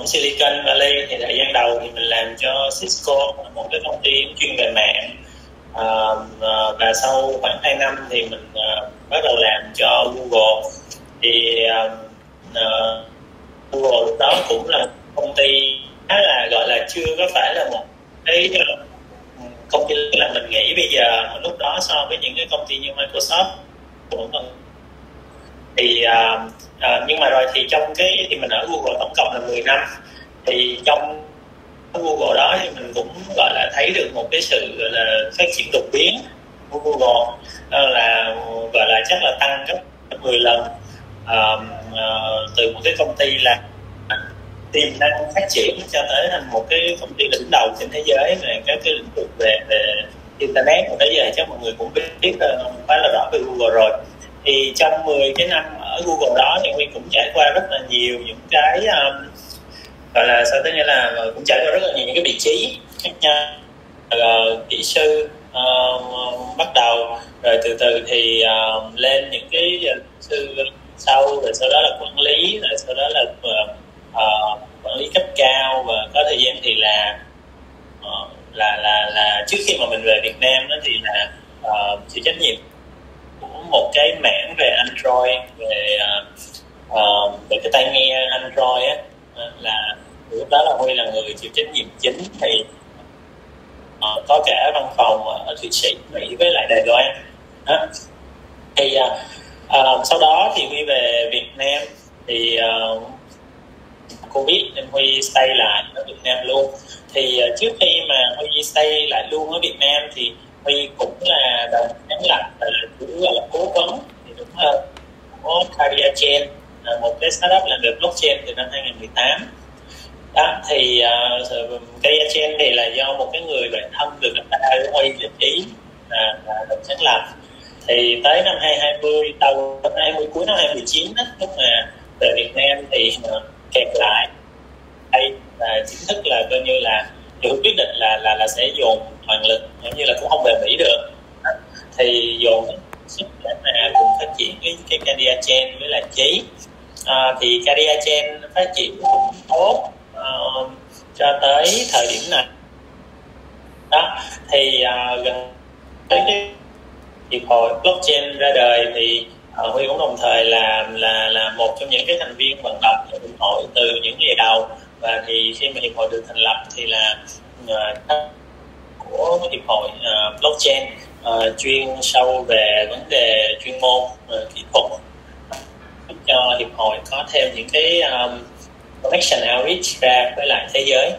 cũng Silicon Valley thì thời gian đầu thì mình làm cho Cisco một cái công ty chuyên về mạng. Uh, và sau khoảng 2 năm thì mình uh, bắt đầu làm cho Google. Thì uh, uh, Google lúc đó cũng là công ty khá là gọi là chưa có phải là một cái công ty là mình nghĩ bây giờ lúc đó so với những cái công ty như Microsoft cũng thì uh, uh, nhưng mà rồi thì trong cái thì mình ở Google tổng cộng là 10 năm. Thì trong Google đó thì mình cũng gọi là thấy được một cái sự gọi là phát triển đột biến của Google. Là gọi là chắc là tăng gấp 10 lần. Uh, uh, từ một cái công ty là tiềm năng phát triển cho tới thành một cái công ty đứng đầu trên thế giới về các cái lĩnh vực về về internet và tới giờ chắc mọi người cũng biết khá là rõ về Google rồi thì trong 10 cái năm ở Google đó thì Nguyên cũng trải qua rất là nhiều những cái um, gọi là sao tức nghĩa là ờ, cũng trải qua rất là nhiều những cái vị trí khác nhau. Rồi kỹ sư uh, bắt đầu rồi từ từ thì uh, lên những cái sư sau rồi sau đó là quản lý rồi sau đó là uh, uh, quản lý cấp cao và có thời gian thì là uh, là là là trước khi mà mình về Việt Nam đó thì là uh, chịu trách nhiệm một cái mảng về Android về uh, về cái tai nghe Android á à, là lúc đó là Huy là người chịu trách nhiệm chính thì uh, có cả văn phòng ở Thụy Sĩ Mỹ với lại Đài Loan đó. thì uh, uh, sau đó thì Huy về Việt Nam thì uh, Covid nên Huy stay lại ở Việt Nam luôn thì uh, trước khi mà Huy stay lại luôn ở Việt Nam thì Huy cũng là đồng sáng lập và là chủ gọi là cố vấn. Thì đúng hơn của Caria Chain là một cái startup làm được blockchain từ năm 2018 đó thì uh, Career Chain thì là do một cái người bạn thân được đặt ta Huy là trí là, là đồng sáng lập. Thì tới năm 2020 đầu năm 20 cuối năm 2019 đó, lúc mà về Việt Nam thì uh, kẹt lại. Đây là chính thức là coi như là được quyết định là là là sẽ dồn toàn lực giống như là cũng không về Mỹ được. Thì dồn sức để mà cùng phát triển cái cái Cadia Chain với là trí à, thì Cadia Chain phát triển cũng tốt à, cho tới thời điểm này. Đó thì à, gần tới cái hiệp hội blockchain ra đời thì à, huy cũng đồng thời là là là một trong những cái thành viên vận động hiệp hội từ những ngày đầu. Và thì khi mà hiệp hội được thành lập thì là uh, của hiệp hội uh, blockchain uh, chuyên sâu về vấn đề chuyên môn uh, kỹ thuật. Giúp cho hiệp hội có thêm những cái um, connection outreach ra với lại thế giới.